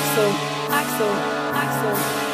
Axel, Axel, Axel.